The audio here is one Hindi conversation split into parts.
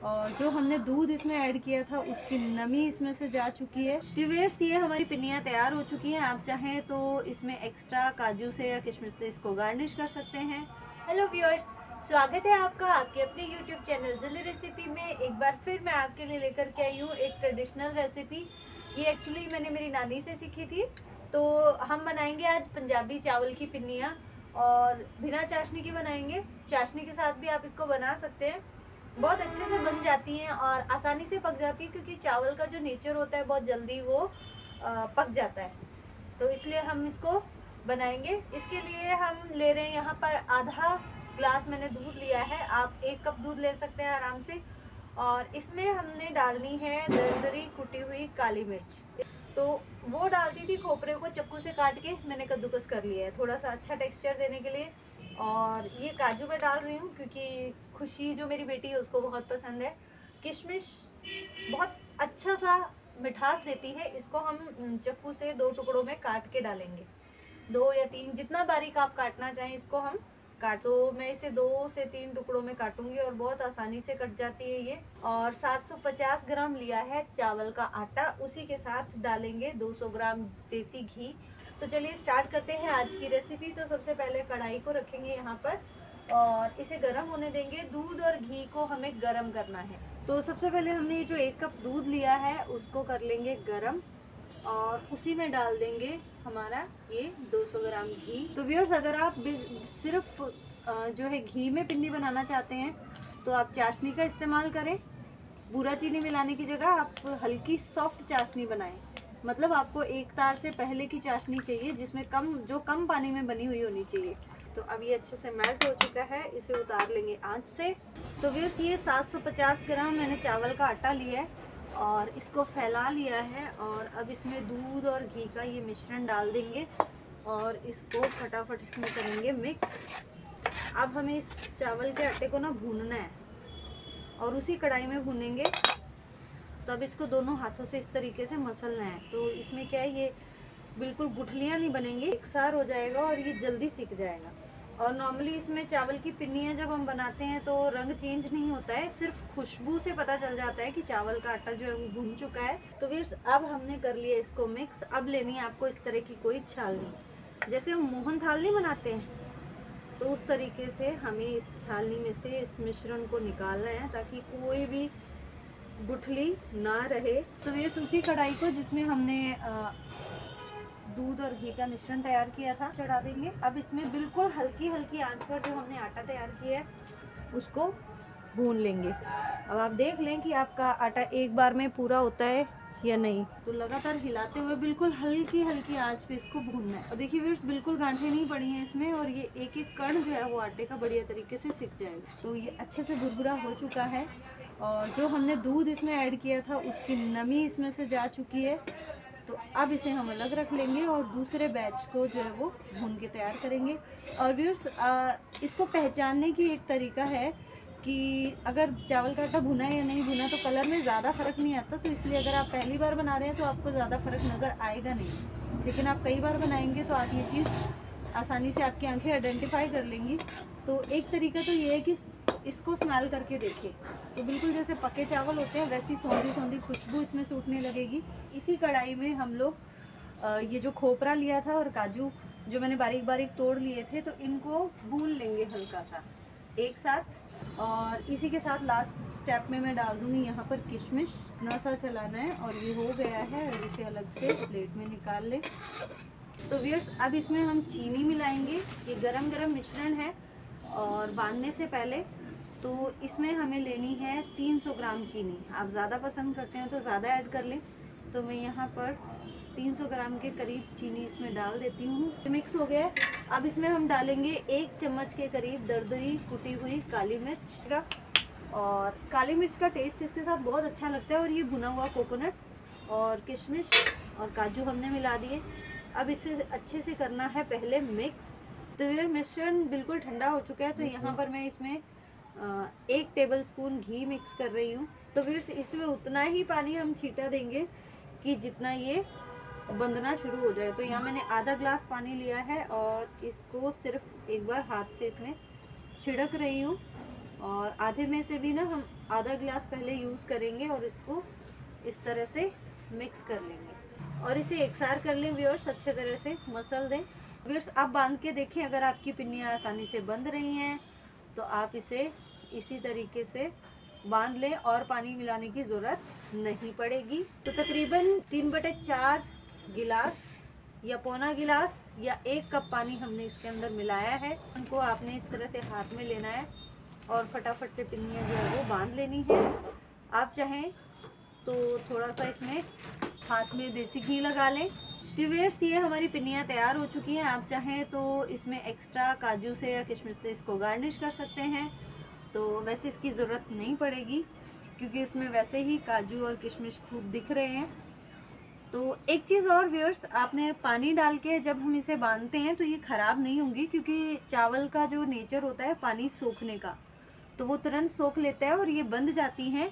और जो हमने दूध इसमें ऐड किया था, उसकी नमी इसमें से जा चुकी है। तो ये हमारी पिनियाँ तैयार हो चुकी हैं। आप चाहें तो इसमें एक्स्ट्रा काजू से या किशमिश से इसको गार्निश कर सकते हैं। हेलो व्यूअर्स स्वागत है आपका आपके अपने यूट्यूब चैनल ज़िले रेसिपी में। एक बार फिर मैं आपके लिए लेकर के आई हूँ एक ट्रेडिशनल रेसिपी ये एक्चुअली मैंने मेरी नानी से सीखी थी। तो हम बनाएँगे आज पंजाबी चावल की पिन्नियाँ और बिना चाशनी की बनाएँगे। चाशनी के साथ भी आप इसको बना सकते हैं। बहुत अच्छे से बन जाती हैं और आसानी से पक जाती है क्योंकि चावल का जो नेचर होता है बहुत जल्दी वो पक जाता है। तो इसलिए हम इसको बनाएँगे। इसके लिए हम ले रहे हैं यहाँ पर आधा ग्लास मैंने दूध लिया है। आप एक कप दूध ले सकते हैं आराम से। और इसमें हमने डालनी है दरदरी कुटी हुई काली मिर्च। तो वो डालती थी खोपरे को चक्कू से काट के मैंने कद्दूकस कर लिया है। थोड़ा सा अच्छा टेक्सचर देने के लिए। और ये काजू मैं डाल रही हूँ क्योंकि खुशी जो मेरी बेटी है, उसको बहुत पसंद है। किशमिश बहुत अच्छा सा मिठास देती है। इसको हम चक्कू से दो टुकड़ों में काट के डालेंगे। दो या तीन, जितना बारीक आप काटना चाहें, इसको हम काटो मैं इसे दो से तीन टुकड़ों में काटूँगी और बहुत आसानी से कट जाती है ये। और 750 ग्राम लिया है चावल का आटा। उसी के साथ डालेंगे 200 ग्राम देसी घी। तो चलिए स्टार्ट करते हैं आज की रेसिपी। तो सबसे पहले कढ़ाई को रखेंगे यहाँ पर। और इसे गर्म होने देंगे। दूध और घी को हमें गर्म करना है। तो सबसे पहले हमने ये जो एक कप दूध लिया है, उसको कर लेंगे गर्म और उसी में डाल देंगे हमारा ये 200 ग्राम घी। तो व्यूअर्स अगर आप सिर्फ़ जो है घी में पिन्नी बनाना चाहते हैं तो आप चाशनी का इस्तेमाल करें। बुरा चीनी मिलाने की जगह आप हल्की सॉफ्ट चाशनी बनाएँ। मतलब आपको एक तार से पहले की चाशनी चाहिए, जिसमें कम, जो कम पानी में बनी हुई होनी चाहिए। तो अब ये अच्छे से मेल्ट हो चुका है, इसे उतार लेंगे आँच से। तो वीर्स ये 750 ग्राम मैंने चावल का आटा लिया है और इसको फैला लिया है और अब इसमें दूध और घी का ये मिश्रण डाल देंगे और इसको फटाफट इसमें करेंगे मिक्स अब हमें इस चावल के आटे को ना भूनना है और उसी कढ़ाई में भूनेंगे। तो अब इसको दोनों हाथों से इस तरीके से मसलना है। तो इसमें क्या है, ये बिल्कुल गुठलियाँ नहीं बनेंगी, एक सार हो जाएगा और ये जल्दी सीख जाएगा। और नॉर्मली इसमें चावल की पिन्नियाँ जब हम बनाते हैं तो रंग चेंज नहीं होता है, सिर्फ़ खुशबू से पता चल जाता है कि चावल का आटा जो है वो भून चुका है। तो फिर अब हमने कर लिया इसको मिक्स अब लेनी है आपको इस तरह की कोई छालनी। जैसे हम मोहन थाल नहीं बनाते हैं तो उस तरीके से हमें इस छालनी में से इस मिश्रण को निकालना है, ताकि कोई भी गुठली ना रहे। तो ये सूसी कढ़ाई को जिसमें हमने दूध और घी का मिश्रण तैयार किया था, चढ़ा देंगे। अब इसमें बिल्कुल हल्की हल्की आँच पर जो हमने आटा तैयार किया है, उसको भून लेंगे। अब आप देख लें कि आपका आटा एक बार में पूरा होता है या नहीं। तो लगातार हिलाते हुए बिल्कुल हल्की हल्की आँच पे इसको भूनना है। और देखिए व्यूर्स बिल्कुल गांठें नहीं पड़ी हैं इसमें और ये एक एक कण जो है वो आटे का बढ़िया तरीके से सिक जाएगा। तो ये अच्छे से भुरभुरा हो चुका है और जो हमने दूध इसमें ऐड किया था, उसकी नमी इसमें से जा चुकी है। तो अब इसे हम अलग रख लेंगे और दूसरे बैच को जो है वो भून के तैयार करेंगे। और व्यूर्स इसको पहचानने की एक तरीका है कि अगर चावल का आटा भुना या नहीं भुना तो कलर में ज़्यादा फ़र्क नहीं आता तो इसलिए अगर आप पहली बार बना रहे हैं तो आपको ज़्यादा फ़र्क नज़र आएगा नहीं। लेकिन आप कई बार बनाएँगे तो आप ये चीज़ आसानी से आपकी आँखें आइडेंटिफाई कर लेंगी। तो एक तरीका तो ये है कि इसको स्मेल करके देखिए तो बिल्कुल जैसे पके चावल होते हैं, वैसी सौंधी सौंधी खुशबू इसमें से उठने लगेगी। इसी कढ़ाई में हम लोग ये जो खोपरा लिया था और काजू, जो मैंने बारीक बारीक तोड़ लिए थे तो इनको भून लेंगे हल्का सा एक साथ। और इसी के साथ लास्ट स्टेप में मैं डाल दूँगी यहाँ पर किशमिश। ना सा चलाना है और ये हो गया है और इसे अलग से प्लेट में निकाल लें। तो व्यर्स अब इसमें हम चीनी मिलाएँगे। ये गरम गरम मिश्रण है और बांधने से पहले तो इसमें हमें लेनी है 300 ग्राम चीनी। आप ज़्यादा पसंद करते हैं तो ज़्यादा ऐड कर लें। तो मैं यहाँ पर 300 ग्राम के करीब चीनी इसमें डाल देती हूँ। मिक्स हो गया अब इसमें हम डालेंगे एक चम्मच के करीब दरदरी कुटी हुई काली मिर्च का। और काली मिर्च का टेस्ट इसके साथ बहुत अच्छा लगता है और ये भुना हुआ कोकोनट और किशमिश और काजू हमने मिला दिए। अब इसे अच्छे से करना है पहले मिक्स। तो ये मिश्रण बिल्कुल ठंडा हो चुका है तो यहाँ पर मैं इसमें एक टेबल स्पून घी मिक्स कर रही हूँ। तो फिर इसमें उतना ही पानी हम छीटा देंगे कि जितना ये बंधना शुरू हो जाए। तो यहाँ मैंने आधा ग्लास पानी लिया है और इसको सिर्फ़ एक बार हाथ से इसमें छिड़क रही हूँ। और आधे में से भी ना हम आधा गिलास पहले यूज़ करेंगे और इसको इस तरह से मिक्स कर लेंगे। और इसे एक सार कर लें व्यूअर्स अच्छे तरह से मसल दें। व्यूअर्स आप बाँध के देखें, अगर आपकी पिन्नियाँ आसानी से बंध रही हैं तो आप इसे इसी तरीके से बाँध लें और पानी मिलाने की ज़रूरत नहीं पड़ेगी। तो तकरीबन तीन बटे चार गिलास या पौना गिलास या एक कप पानी हमने इसके अंदर मिलाया है। उनको आपने इस तरह से हाथ में लेना है और फटाफट से पिन्नियाँ जो है वो बाँध लेनी है। आप चाहें तो थोड़ा सा इसमें हाथ में देसी घी लगा लें। तो वेयर्स ये हमारी पिन्नियाँ तैयार हो चुकी हैं। आप चाहें तो इसमें एक्स्ट्रा काजू से या किशमिश से इसको गार्निश कर सकते हैं। तो वैसे इसकी ज़रूरत नहीं पड़ेगी, क्योंकि इसमें वैसे ही काजू और किशमिश खूब दिख रहे हैं। तो एक चीज़ और व्यूअर्स आपने पानी डाल के जब हम इसे बांधते हैं तो ये ख़राब नहीं होंगी, क्योंकि चावल का जो नेचर होता है, पानी सोखने का तो वो तुरंत सोख लेता है और ये बंद जाती हैं।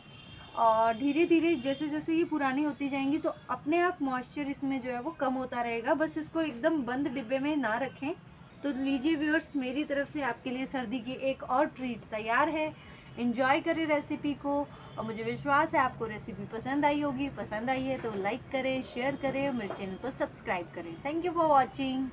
और धीरे धीरे जैसे जैसे ये पुरानी होती जाएँगी तो अपने आप मॉइस्चर इसमें जो है वो कम होता रहेगा। बस इसको एकदम बंद डिब्बे में ना रखें। तो लीजिए व्यूअर्स मेरी तरफ़ से आपके लिए सर्दी की एक और ट्रीट तैयार है। इन्जॉय करें रेसिपी को। और मुझे विश्वास है, आपको रेसिपी पसंद आई होगी। पसंद आई है तो लाइक करें शेयर करें, मेरे चैनल को सब्सक्राइब करें। Thank you for watching